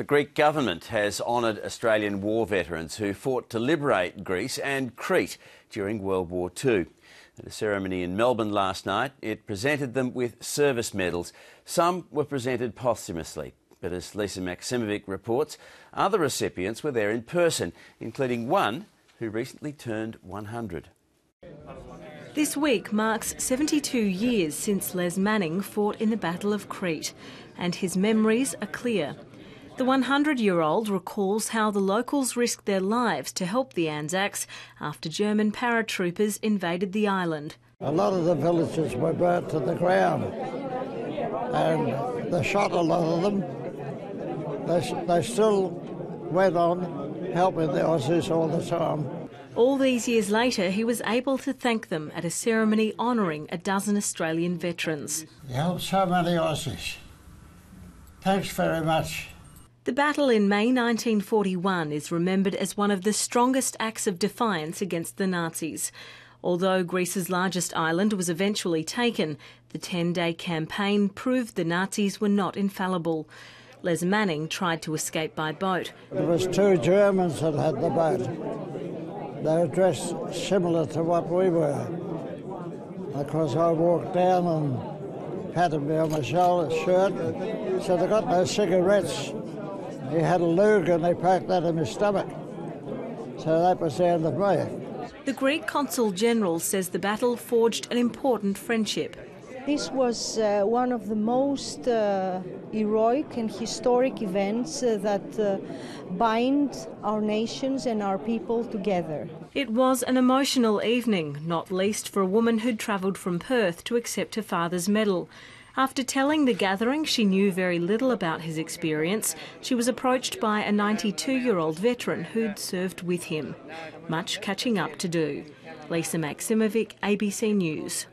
The Greek government has honoured Australian war veterans who fought to liberate Greece and Crete during World War II. At a ceremony in Melbourne last night, it presented them with service medals. Some were presented posthumously, but as Lisa Maksimovic reports, other recipients were there in person, including one who recently turned 100. This week marks 72 years since Les Manning fought in the Battle of Crete, and his memories are clear. The 100 year old recalls how the locals risked their lives to help the Anzacs after German paratroopers invaded the island. A lot of the villages were burnt to the ground, and they shot a lot of them. They, they still went on helping the Aussies all the time. All these years later, he was able to thank them at a ceremony honouring a dozen Australian veterans. You helped so many Aussies. Thanks very much. The battle in May 1941 is remembered as one of the strongest acts of defiance against the Nazis. Although Greece's largest island was eventually taken, the 10 day campaign proved the Nazis were not infallible. Les Manning tried to escape by boat. There was two Germans that had the boat. They were dressed similar to what we were. Of course, I walked down and patted me on my shoulder shirt. So they got no cigarettes. He had a lug and they packed that in his stomach. So that was the end of me. The Greek consul general says the battle forged an important friendship. This was uh, one of the most uh, heroic and historic events uh, that uh, bind our nations and our people together. It was an emotional evening, not least for a woman who'd travelled from Perth to accept her father's medal. After telling the gathering she knew very little about his experience, she was approached by a 92 year old veteran who'd served with him. Much catching up to do. Lisa Maksimovic, ABC News.